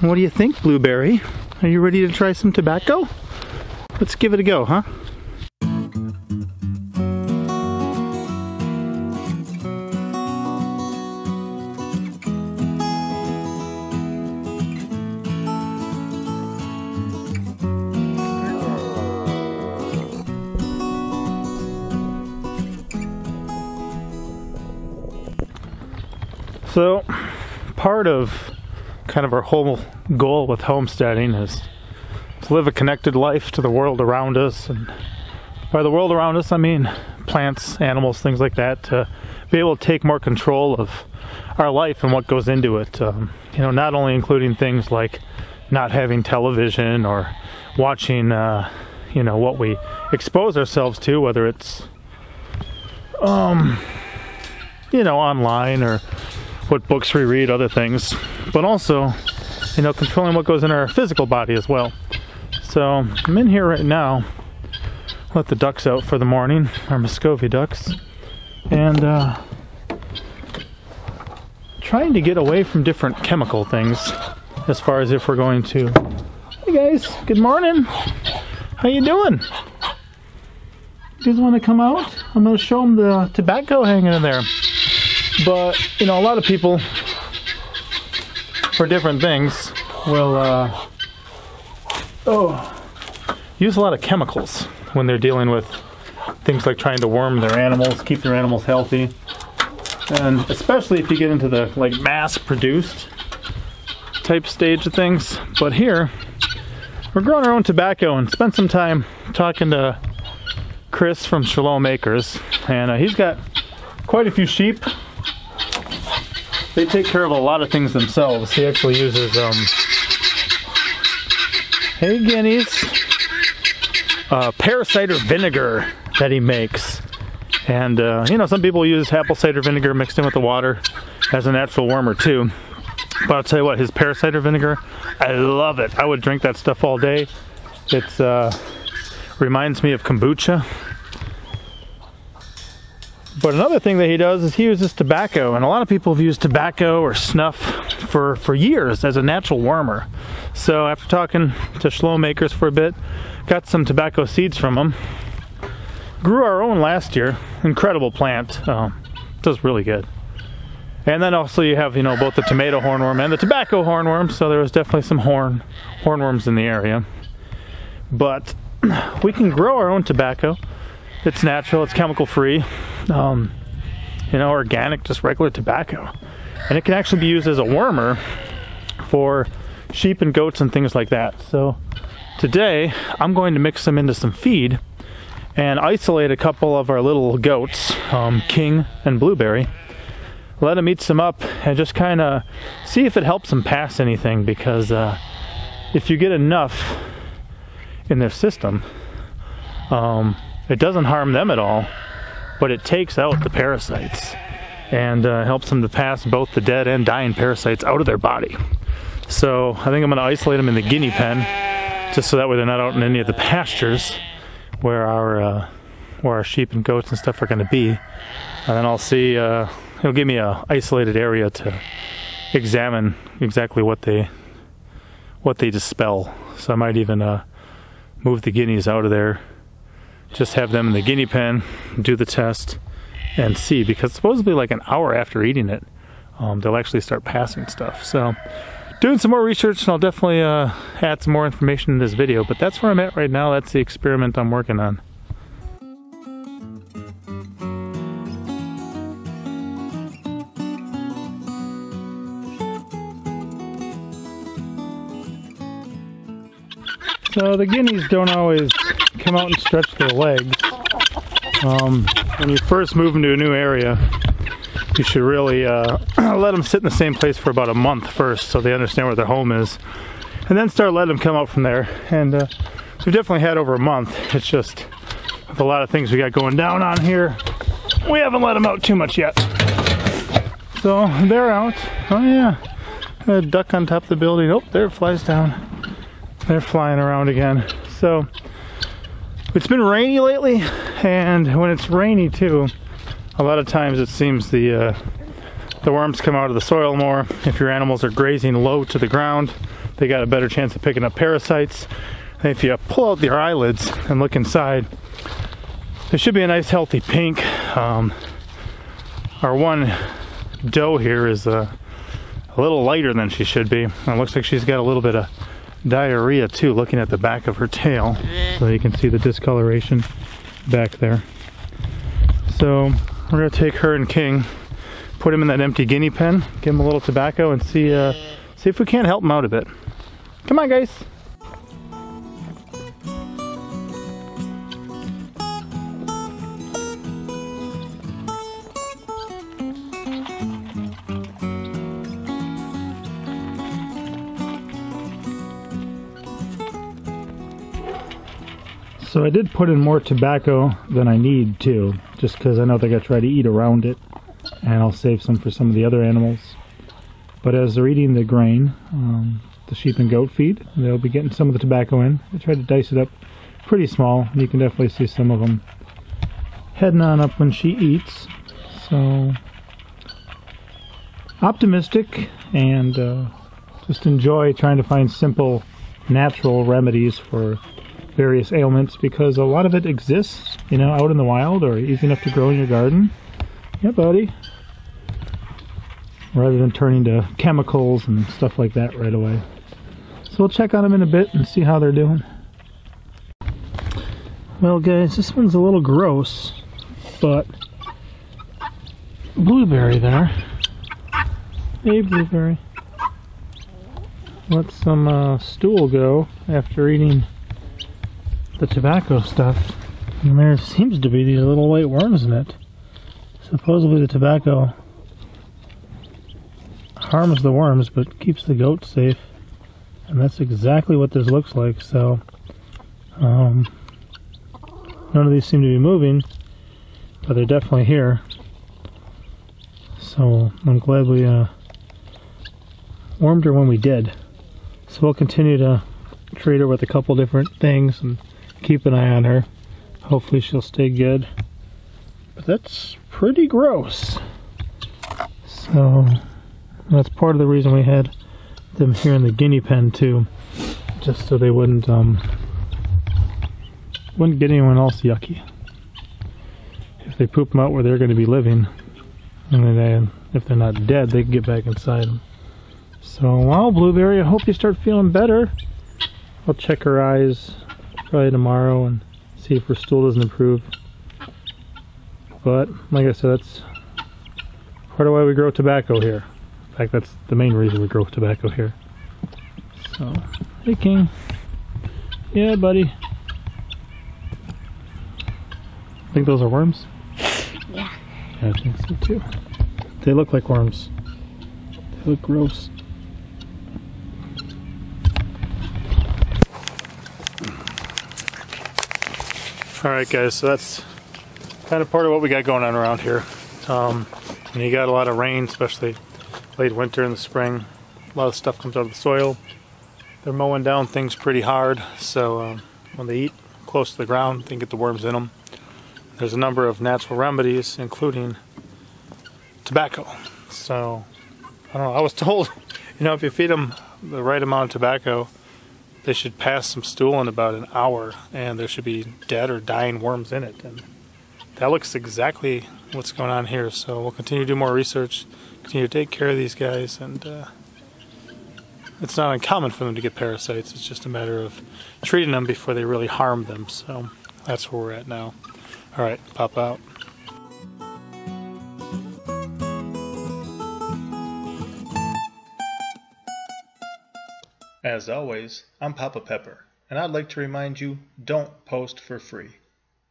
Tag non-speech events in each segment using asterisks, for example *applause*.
What do you think, Blueberry? Are you ready to try some tobacco? Let's give it a go, huh? So, part of kind of our whole goal with homesteading is to live a connected life to the world around us. And by the world around us, I mean plants, animals, things like that, to be able to take more control of our life and what goes into it. Um, you know, not only including things like not having television or watching, uh, you know, what we expose ourselves to, whether it's, um, you know, online or what books we read, other things, but also, you know, controlling what goes in our physical body as well. So I'm in here right now. Let the ducks out for the morning, our Muscovy ducks, and uh, trying to get away from different chemical things. As far as if we're going to. Hey guys, good morning. How you doing? You guys want to come out? I'm gonna show them the tobacco hanging in there. But, you know, a lot of people, for different things, will, uh, oh, use a lot of chemicals when they're dealing with things like trying to worm their animals, keep their animals healthy. And especially if you get into the, like, mass-produced type stage of things. But here, we're growing our own tobacco and spent some time talking to Chris from Shalom Acres. And uh, he's got quite a few sheep they take care of a lot of things themselves. He actually uses, um, hey guineas, uh, pear cider vinegar that he makes. And, uh, you know, some people use apple cider vinegar mixed in with the water as a natural wormer too. But I'll tell you what, his pear cider vinegar, I love it. I would drink that stuff all day. It uh, reminds me of kombucha. But another thing that he does is he uses tobacco, and a lot of people have used tobacco or snuff for, for years as a natural wormer. So after talking to Shalom Acres for a bit, got some tobacco seeds from them. Grew our own last year. Incredible plant. Uh, does really good. And then also you have, you know, both the tomato hornworm and the tobacco hornworm, so there was definitely some horn hornworms in the area. But *clears throat* we can grow our own tobacco. It's natural, it's chemical free, um, you know, organic, just regular tobacco. And it can actually be used as a wormer for sheep and goats and things like that. So today I'm going to mix them into some feed and isolate a couple of our little goats, um, King and Blueberry. Let them eat some up and just kind of see if it helps them pass anything because uh, if you get enough in their system, um, it doesn't harm them at all, but it takes out the parasites and uh, helps them to pass both the dead and dying parasites out of their body. So I think I'm going to isolate them in the guinea pen, just so that way they're not out in any of the pastures where our uh, where our sheep and goats and stuff are going to be. And then I'll see. Uh, he'll give me a isolated area to examine exactly what they what they dispel. So I might even uh, move the guineas out of there just have them in the guinea pen, do the test, and see. Because supposedly, like an hour after eating it, um, they'll actually start passing stuff. So, doing some more research, and I'll definitely uh, add some more information in this video. But that's where I'm at right now. That's the experiment I'm working on. So the guineas don't always come out and stretch their legs. Um, when you first move into a new area, you should really uh, *clears throat* let them sit in the same place for about a month first so they understand where their home is. And then start letting them come out from there. And uh, we've definitely had over a month. It's just with a lot of things we got going down on here, we haven't let them out too much yet. So they're out. Oh yeah, a duck on top of the building. Oh, there it flies down. They're flying around again. So it's been rainy lately, and when it's rainy too, a lot of times it seems the uh, the worms come out of the soil more. If your animals are grazing low to the ground, they got a better chance of picking up parasites. And if you pull out their eyelids and look inside, there should be a nice healthy pink. Um, our one doe here is a, a little lighter than she should be. It looks like she's got a little bit of diarrhea too, looking at the back of her tail. So you can see the discoloration back there. So we're gonna take her and King, put him in that empty guinea pen, give him a little tobacco and see, uh, see if we can't help him out a bit. Come on guys. So I did put in more tobacco than I need to, just because I know they're going to try to eat around it, and I'll save some for some of the other animals. But as they're eating the grain, um, the sheep and goat feed, they'll be getting some of the tobacco in. I tried to dice it up pretty small, and you can definitely see some of them heading on up when she eats. So optimistic and uh, just enjoy trying to find simple natural remedies for various ailments because a lot of it exists, you know, out in the wild or easy enough to grow in your garden. Yeah, buddy. Rather than turning to chemicals and stuff like that right away. So we'll check on them in a bit and see how they're doing. Well, guys, this one's a little gross, but blueberry there. Hey, blueberry. Let some uh, stool go after eating the tobacco stuff. And there seems to be these little white worms in it. Supposedly the tobacco harms the worms but keeps the goats safe. And that's exactly what this looks like. So um, none of these seem to be moving, but they're definitely here. So I'm glad we uh, wormed her when we did. So we'll continue to treat her with a couple different things and keep an eye on her. Hopefully she'll stay good. But that's pretty gross. So that's part of the reason we had them here in the guinea pen too. Just so they wouldn't um wouldn't get anyone else yucky. If they poop them out where they're going to be living, and then they, if they're not dead, they can get back inside them. So, wow, Blueberry, I hope you start feeling better. I'll check her eyes probably tomorrow and see if her stool doesn't improve. But like I said, that's part of why we grow tobacco here. In fact, that's the main reason we grow tobacco here. So, hey King. Yeah, buddy. Think those are worms? Yeah. Yeah, I think so too. They look like worms. They look gross. All right, guys, so that's kind of part of what we got going on around here. Um, when you got a lot of rain, especially late winter and the spring, a lot of stuff comes out of the soil. They're mowing down things pretty hard, so um, when they eat close to the ground, they get the worms in them. There's a number of natural remedies, including tobacco. So, I don't know, I was *laughs* told, you know, if you feed them the right amount of tobacco, they should pass some stool in about an hour and there should be dead or dying worms in it. And that looks exactly what's going on here. So we'll continue to do more research, continue to take care of these guys, and uh, it's not uncommon for them to get parasites. It's just a matter of treating them before they really harm them. So that's where we're at now. All right, pop out. As always, I'm Papa Pepper, and I'd like to remind you don't post for free.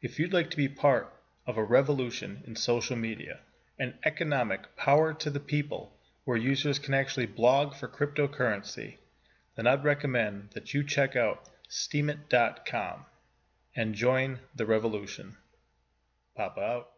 If you'd like to be part of a revolution in social media, an economic power to the people where users can actually blog for cryptocurrency, then I'd recommend that you check out steemit.com and join the revolution. Papa out.